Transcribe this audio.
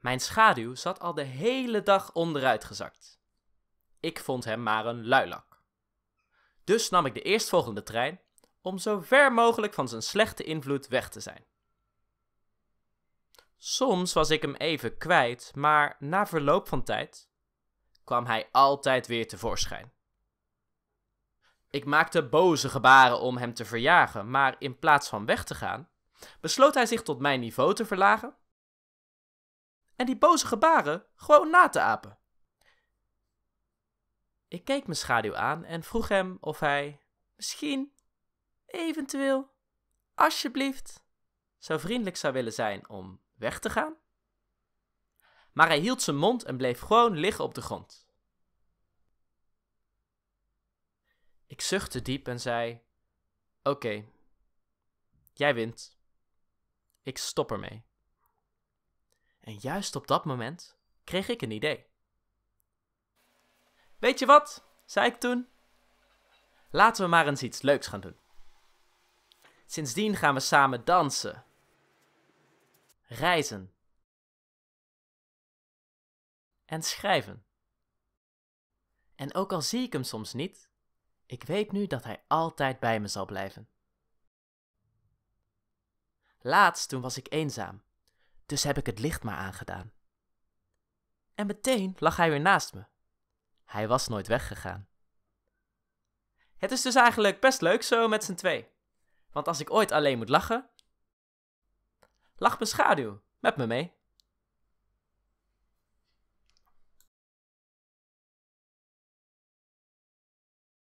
Mijn schaduw zat al de hele dag onderuit gezakt. Ik vond hem maar een luilak. Dus nam ik de eerstvolgende trein om zo ver mogelijk van zijn slechte invloed weg te zijn. Soms was ik hem even kwijt, maar na verloop van tijd kwam hij altijd weer tevoorschijn. Ik maakte boze gebaren om hem te verjagen, maar in plaats van weg te gaan, besloot hij zich tot mijn niveau te verlagen en die boze gebaren gewoon na te apen. Ik keek mijn schaduw aan en vroeg hem of hij misschien, eventueel, alsjeblieft, zo vriendelijk zou willen zijn om weg te gaan. Maar hij hield zijn mond en bleef gewoon liggen op de grond. Ik zuchtte diep en zei: Oké, jij wint. Ik stop ermee. En juist op dat moment kreeg ik een idee. Weet je wat? zei ik toen. Laten we maar eens iets leuks gaan doen. Sindsdien gaan we samen dansen, reizen en schrijven. En ook al zie ik hem soms niet, ik weet nu dat hij altijd bij me zal blijven. Laatst toen was ik eenzaam, dus heb ik het licht maar aangedaan. En meteen lag hij weer naast me. Hij was nooit weggegaan. Het is dus eigenlijk best leuk zo met z'n twee. Want als ik ooit alleen moet lachen, lacht mijn schaduw met me mee.